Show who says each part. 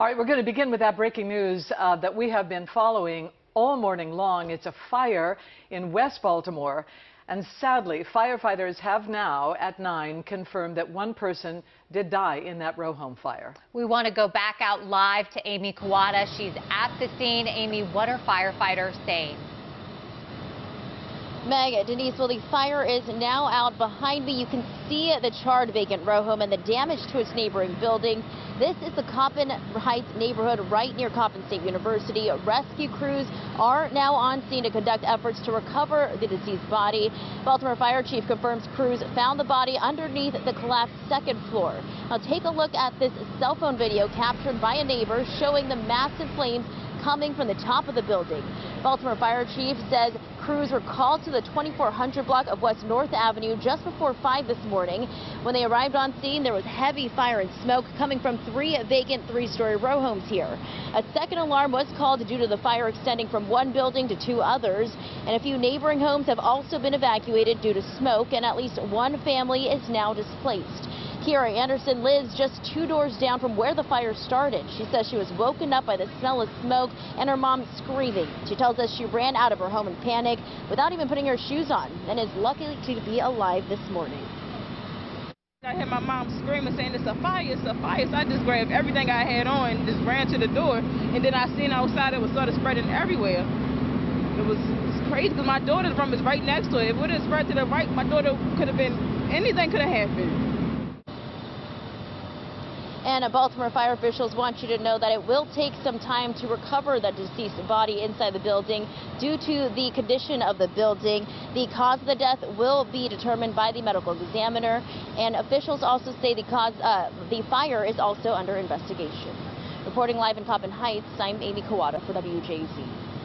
Speaker 1: All right, we're going to begin with that breaking news uh, that we have been following all morning long. It's a fire in West Baltimore. And sadly, firefighters have now, at 9, confirmed that one person did die in that row home fire.
Speaker 2: We want to go back out live to Amy Kawata. She's at the scene. Amy, what are firefighters saying?
Speaker 3: Meg, Denise, well, the fire is now out behind me. You can see the charred vacant row home and the damage to its neighboring building. This is the Coppin Heights neighborhood right near Coppin State University. Rescue crews are now on scene to conduct efforts to recover the deceased body. Baltimore Fire Chief confirms crews found the body underneath the collapsed second floor. Now take a look at this cell phone video captured by a neighbor showing the massive flames coming from the top of the building. Baltimore Fire Chief says crews were called to the 2400 block of West North Avenue just before 5 this morning. When they arrived on scene, there was heavy fire and smoke coming from three vacant three-story row homes here. A second alarm was called due to the fire extending from one building to two others, and a few neighboring homes have also been evacuated due to smoke, and at least one family is now displaced. Kira Anderson lives just two doors down from where the fire started. She says she was woken up by the smell of smoke and her mom screaming. She tells us she ran out of her home in panic without even putting her shoes on and is lucky to be alive this morning.
Speaker 4: I heard my mom screaming saying it's a fire, it's a fire. So I just grabbed everything I had on, and just ran to the door, and then I seen outside it was sort of spreading everywhere. It was, it was crazy because my daughter's room is right next to it. If it would have spread to the right, my daughter could have been, anything could have happened.
Speaker 3: And Baltimore fire officials want you to know that it will take some time to recover the deceased body inside the building due to the condition of the building. The cause of the death will be determined by the medical examiner, and officials also say the cause, uh, the fire is also under investigation. Reporting live in Coppin Heights, I'm Amy Kawata for WJZ.